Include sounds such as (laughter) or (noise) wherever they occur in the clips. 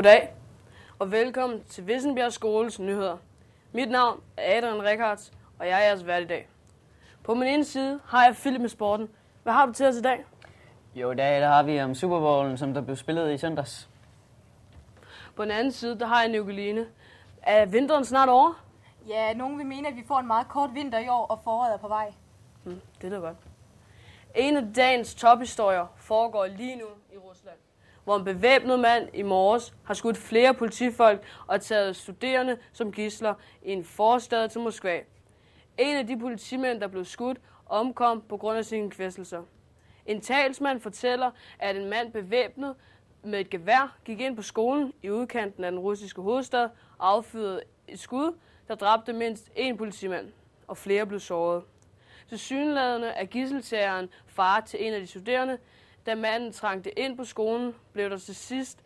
Goddag, og velkommen til Vissenbjerg Skoles nyheder. Mit navn er Adrian Rickards, og jeg er jeres vært i dag. På min ene side har jeg Philip med sporten. Hvad har du til os i dag? Jo, i dag der har vi om Super Bowlen, som der blev spillet i søndags. På den anden side, der har jeg Nicoline. Er vinteren snart over? Ja, nogen vil mene, at vi får en meget kort vinter i år, og foråret er på vej. Hmm, det er godt. En af dagens tophistorier foregår lige nu i Rusland, hvor en bevæbnet mand i morges har skudt flere politifolk og taget studerende som gisler i en forstad til Moskva. En af de politimænd, der blev skudt, omkom på grund af sine kvæstelser. En talsmand fortæller, at en mand bevæbnet med et gevær gik ind på skolen i udkanten af den russiske hovedstad og affyrede et skud, der dræbte mindst en politimand, og flere blev såret. Til synlædende er gisseltageren far til en af de studerende. Da manden trængte ind på skolen, blev der til sidst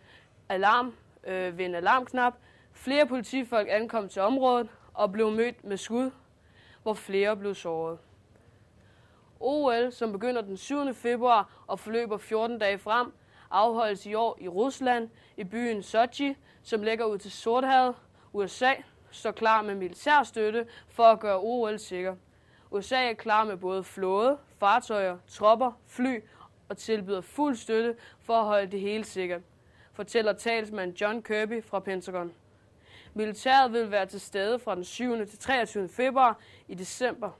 alarm øh, ved en alarmknap. Flere politifolk ankom til området og blev mødt med skud, hvor flere blev såret. OL, som begynder den 7. februar og forløber 14 dage frem, afholdes i år i Rusland, i byen Sochi, som ligger ud til Sorthavet. USA står klar med militær støtte for at gøre OL sikker. USA er klar med både flåde, fartøjer, tropper, fly og tilbyder fuld støtte for at holde det hele sikkert, fortæller talsmand John Kirby fra Pentagon. Militæret vil være til stede fra den 7. til 23. februar i december.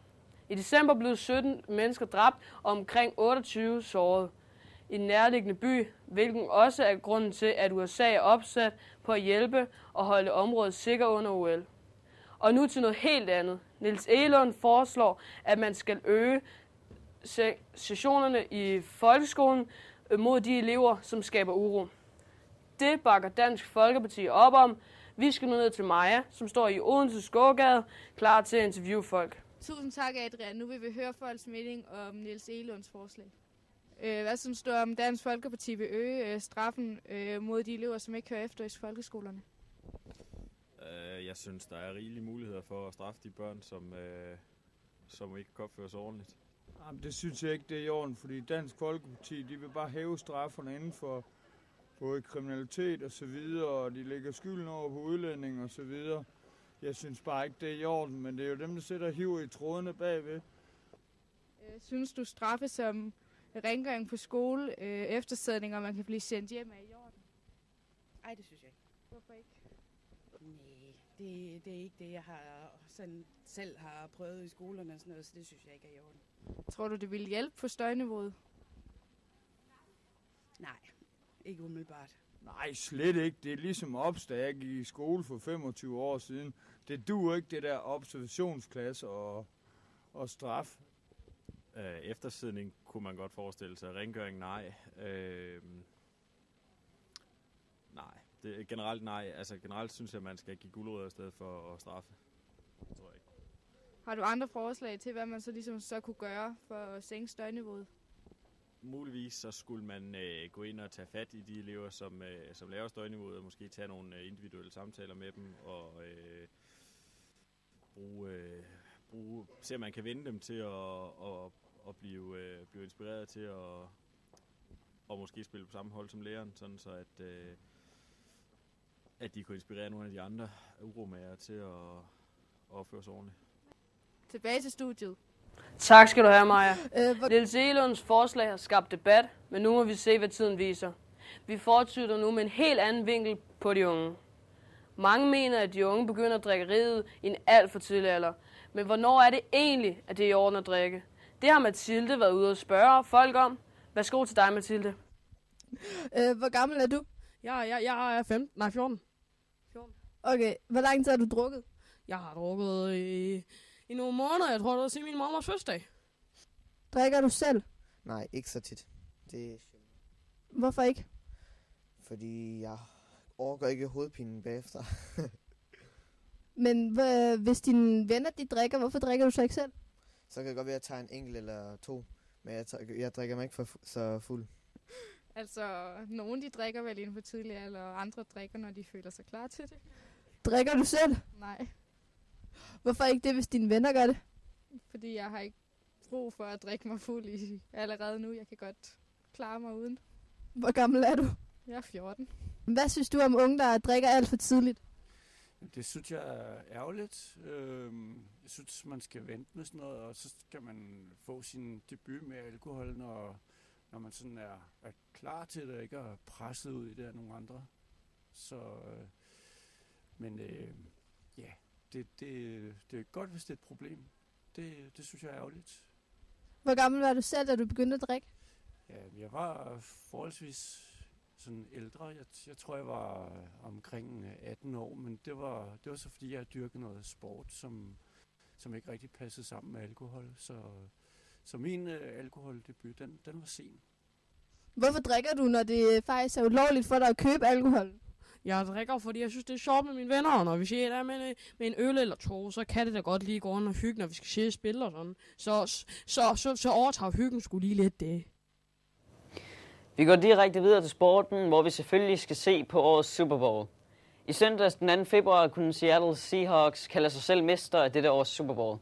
I december blev 17 mennesker dræbt og omkring 28 såret i den nærliggende by, hvilken også er grunden til, at USA er opsat på at hjælpe og holde området sikker under OL. Og nu til noget helt andet. Nils Elund foreslår, at man skal øge sessionerne i folkeskolen mod de elever, som skaber uro. Det bakker Dansk Folkeparti op om. Vi skal nu ned til Maja, som står i Odense Skågade, klar til at interviewe folk. Tusind tak, Adrian. Nu vil vi høre folks mening om Nils Elunds forslag. Øh, hvad synes du om Dansk Folkeparti vil øge øh, straffen øh, mod de elever, som ikke hører efter i folkeskolerne? Øh, jeg synes, der er rigelige muligheder for at straffe de børn, som, øh, som ikke kan opføre sig ordentligt. Jamen, det synes jeg ikke, det er i orden, fordi Dansk Folkeparti, de vil bare hæve strafferne inden for både kriminalitet og så videre, og de lægger skylden over på udlænding og så videre. Jeg synes bare ikke, det er i orden, men det er jo dem, der sætter hiver i trådene bagved. Øh, synes du straffe som rengøring på skole, øh, eftersædning, og man kan blive sendt hjem af i orden? Nej, det synes jeg ikke. Hvorfor ikke? Det, det er ikke det, jeg har sådan selv har prøvet i skolerne og sådan noget, så det synes jeg ikke er i orden. Tror du, det ville hjælpe på støjniveauet? Nej, ikke umiddelbart. Nej, slet ikke. Det er ligesom ops, da jeg gik i skole for 25 år siden. Det duer ikke, det der observationsklasse og, og straf. Øh, eftersidning kunne man godt forestille sig. Rengøring, nej. Øh, nej. Det er generelt nej. Altså generelt synes jeg, at man skal give guldrødder i stedet for at straffe. Det tror jeg ikke. Har du andre forslag til, hvad man så ligesom så kunne gøre for at sænke støjniveauet? Muligvis så skulle man øh, gå ind og tage fat i de elever, som, øh, som laver støjniveauet, og måske tage nogle øh, individuelle samtaler med dem, og øh, bruge, øh, bruge, se om man kan vende dem til at, at, at blive, øh, blive inspireret til at og måske spille på samme hold som læreren, sådan så at, øh, at de kunne inspirere nogle af de andre uromager til at, at opføre sig ordentligt. Tilbage til studiet. Tak skal du have, Maja. Øh, hvor... Niels Elunds forslag har skabt debat, men nu må vi se, hvad tiden viser. Vi fortsætter nu med en helt anden vinkel på de unge. Mange mener, at de unge begynder at drikke riget i en alt for tidlig alder. Men hvornår er det egentlig, at det er i orden at drikke? Det har Mathilde været ude og spørge folk om. Værsgo til dig, Mathilde. Øh, hvor gammel er du? Ja, jeg, jeg er 15, nej 14. 14. Okay, hvor lang tid har du drukket? Jeg har drukket i, i nogle måneder. Jeg tror, det var til min mammas fødselsdag. Drikker du selv? Nej, ikke så tit. Det er Hvorfor ikke? Fordi jeg overgår ikke hovedpinen bagefter. (laughs) Men hvis dine venner de drikker, hvorfor drikker du så ikke selv? Så kan det godt være, at jeg tager en enkelt eller to. Men jeg, jeg drikker mig ikke for fu- så fuld. Altså, nogen de drikker vel inden for tidlig alder, og andre drikker, når de føler sig klar til det. Drikker du selv? Nej. Hvorfor ikke det, hvis dine venner gør det? Fordi jeg har ikke brug for at drikke mig fuld i allerede nu. Jeg kan godt klare mig uden. Hvor gammel er du? Jeg er 14. Hvad synes du om unge, der drikker alt for tidligt? Det synes jeg er ærgerligt. Øhm, jeg synes, man skal vente med sådan noget, og så skal man få sin debut med alkohol, når, når man sådan er, er klar til det, og ikke er presset ud i det af nogle andre. Så, øh, men øh, ja, det, det, det er godt, hvis det er et problem. Det, det synes jeg er ærgerligt. Hvor gammel var du selv, da du begyndte at drikke? Ja, jeg var forholdsvis sådan ældre. Jeg, jeg tror, jeg var omkring 18 år, men det var, det var så fordi, jeg dyrkede noget sport, som, som ikke rigtig passede sammen med alkohol. Så, så min øh, alkoholdebut, den, den var sen. Hvorfor drikker du, når det faktisk er ulovligt for dig at købe alkohol? Jeg drikker, fordi jeg synes, det er sjovt med mine venner, og når vi siger, der med, med en øl eller to, så kan det da godt lige gå under og hygge, når vi skal se spille og sådan. Så, så, så, så, overtager hyggen skulle lige lidt det. Vi går direkte videre til sporten, hvor vi selvfølgelig skal se på årets Super Bowl. I søndags den 2. februar kunne Seattle Seahawks kalde sig selv mester af dette års Super Bowl,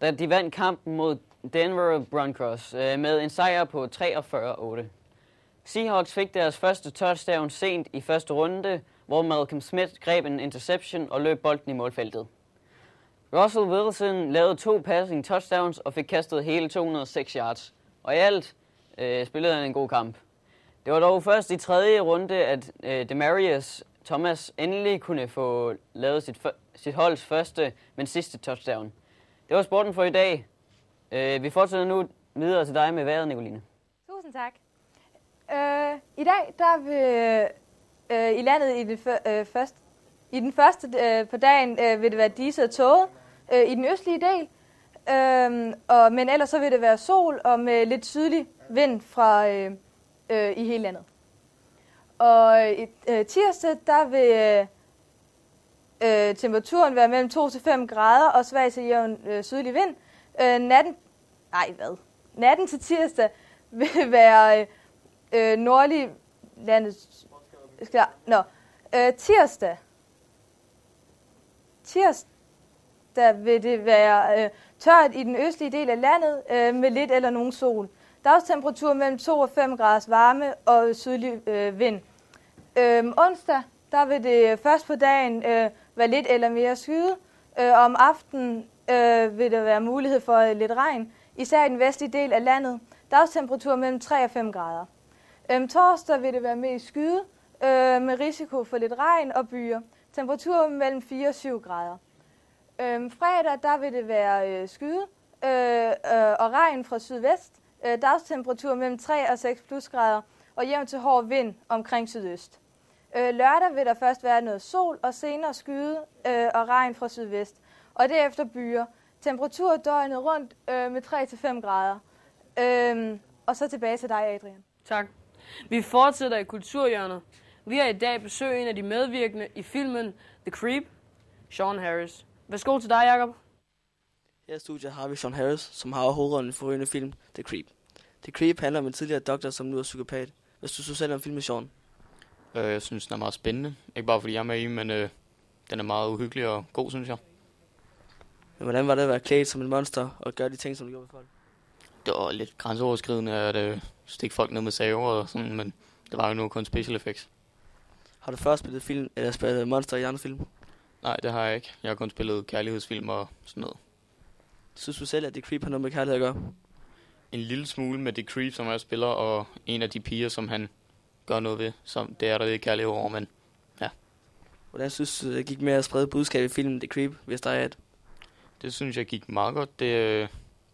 da de vandt kampen mod Denver Broncos øh, med en sejr på 43-8. Seahawks fik deres første touchdown sent i første runde, hvor Malcolm Smith greb en interception og løb bolden i målfeltet. Russell Wilson lavede to passing touchdowns og fik kastet hele 206 yards. Og i alt øh, spillede han en god kamp. Det var dog først i tredje runde, at øh, Demarius Thomas endelig kunne få lavet sit, sit holds første, men sidste touchdown. Det var sporten for i dag. Øh, vi fortsætter nu videre til dig med vejret, Nicoline. Tusind tak. Øh, I dag der vil øh, i landet i, det øh, første, i den første øh, på dagen øh, vil det være diset og tåget øh, i den østlige del. Øh, og, men ellers så vil det være sol og med lidt sydlig vind fra øh, øh, i hele landet. Og øh, i øh, tirsdag, der vil øh, øh, temperaturen være mellem 2 til 5 grader og svag til jævn øh, sydlig vind. Øh, natten, nej hvad? Natten til tirsdag (laughs) vil være øh, Øh, nordlig landet. Skal, nå, øh, tirsdag. Tirsdag vil det være øh, tørt i den østlige del af landet øh, med lidt eller nogen sol. Dagstemperatur mellem 2 og 5 grader varme og sydlig øh, vind. Øh, onsdag, der vil det først på dagen øh, være lidt eller mere skyde. Øh, om aftenen øh, vil der være mulighed for øh, lidt regn, især i den vestlige del af landet. Dagstemperatur mellem 3 og 5 grader. Øhm, torsdag vil det være mest skyde øh, med risiko for lidt regn og byer. Temperatur mellem 4 og 7 grader. Øhm, fredag, der vil det være øh, skyde øh, øh, og regn fra sydvest. Øh, dagstemperatur mellem 3 og 6 plusgrader og jævn til hård vind omkring sydøst. Øh, lørdag vil der først være noget sol og senere skyde øh, og regn fra sydvest. Og derefter byer. Temperatur døgnet rundt øh, med 3-5 grader. Øh, og så tilbage til dig, Adrian. Tak. Vi fortsætter i kulturhjørnet. Vi har i dag besøg en af de medvirkende i filmen The Creep, Sean Harris. Værsgo til dig, Jacob. Her i studiet har vi Sean Harris, som har hovedrollen i forrygende film The Creep. The Creep handler om en tidligere doktor, som nu er psykopat. Hvad synes du selv om filmen, Sean? Øh, jeg synes, den er meget spændende. Ikke bare fordi jeg er med i, men øh, den er meget uhyggelig og god, synes jeg. Men hvordan var det at være klædt som en monster og gøre de ting, som du gjorde med folk? Det var lidt grænseoverskridende at øh, stikke folk ned med saver og sådan, men det var jo nu kun special effects. Har du først spillet film eller spillet monster i andre film? Nej, det har jeg ikke. Jeg har kun spillet kærlighedsfilm og sådan noget. Synes du selv, at The Creep har noget med kærlighed at gøre? En lille smule med The Creep, som jeg spiller, og en af de piger, som han gør noget ved. Som det er der ikke kærlighed over, men ja. Hvordan synes du, det gik med at sprede budskabet i filmen The Creep, hvis der er et? Det synes jeg gik meget godt. Det, øh,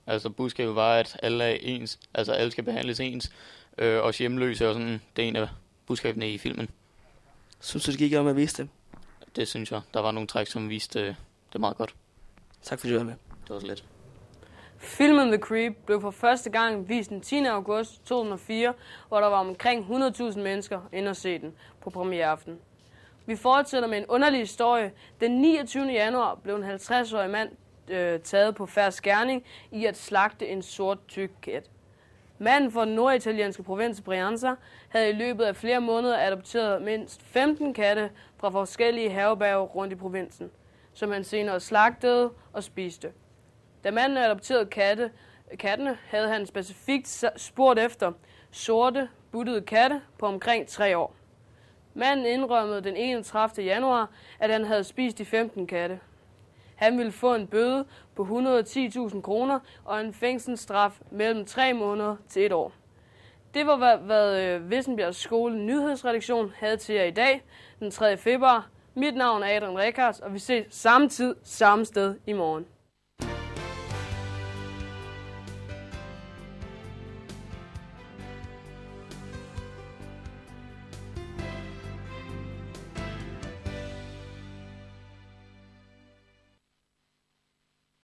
altså budskabet var, at alle er ens, altså alle skal behandles ens, øh, også hjemløse og sådan. Det er en af budskabene i filmen. Synes du, det gik om at vise det? Det synes jeg. Der var nogle træk, som viste øh, det meget godt. Tak fordi du var med. Det var så let. Filmen The Creep blev for første gang vist den 10. august 2004, hvor der var omkring 100.000 mennesker inde og se den på premiereaften. Vi fortsætter med en underlig historie. Den 29. januar blev en 50-årig mand øh, taget på færre skærning i at slagte en sort tyk kat. Manden fra den norditalienske provins Brianza havde i løbet af flere måneder adopteret mindst 15 katte fra forskellige herberger rundt i provinsen, som han senere slagtede og spiste. Da manden adopterede katte, kattene, havde han specifikt spurgt efter sorte, buttede katte på omkring tre år. Manden indrømmede den 31. januar, at han havde spist de 15 katte. Han ville få en bøde på 110.000 kroner og en fængselsstraf mellem 3 måneder til et år. Det var, hvad, hvad øh, Vissenbjergs skole nyhedsredaktion havde til jer i dag, den 3. februar. Mit navn er Adrian Rekards, og vi ses samme tid, samme sted i morgen.